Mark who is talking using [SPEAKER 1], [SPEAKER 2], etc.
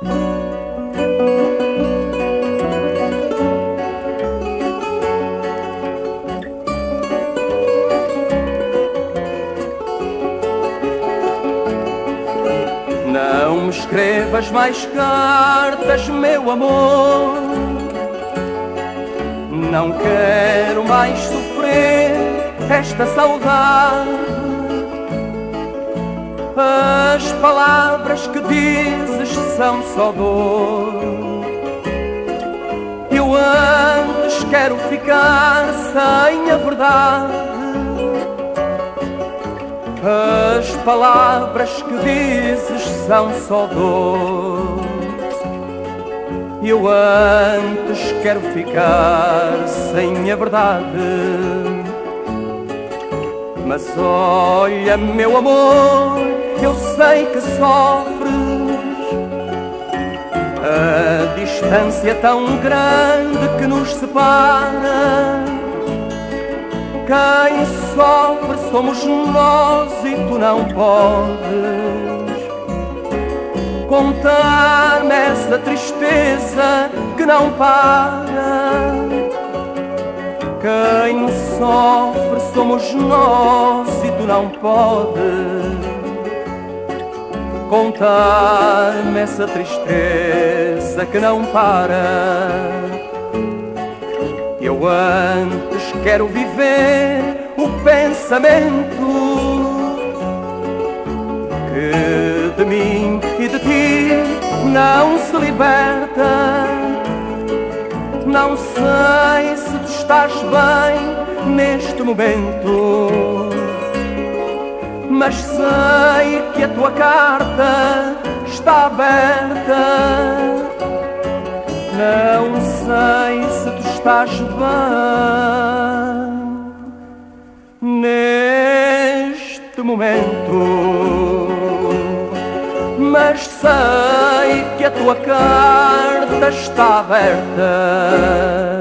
[SPEAKER 1] Não me escrevas mais cartas, meu amor. Não quero mais sofrer esta saudade. As palavras que dizes são só dor. Eu antes quero ficar sem a verdade. As palavras que dizes são só dor. Eu antes quero ficar sem a verdade. Mas olha, meu amor, eu sei que sofres. A distância tão grande que nos separa. Quem sofre somos nós e tu não podes contar-me essa tristeza que não para. Quem sofre somos nós e tu não podes contar-me essa tristeza que não para. Eu antes quero viver o pensamento que de mim e de ti não se liberta. Não sei se tu estás bem neste momento, mas sei que a tua carta está aberta. Não sei se tu estás bem neste momento, mas sei que a tua carta está aberta.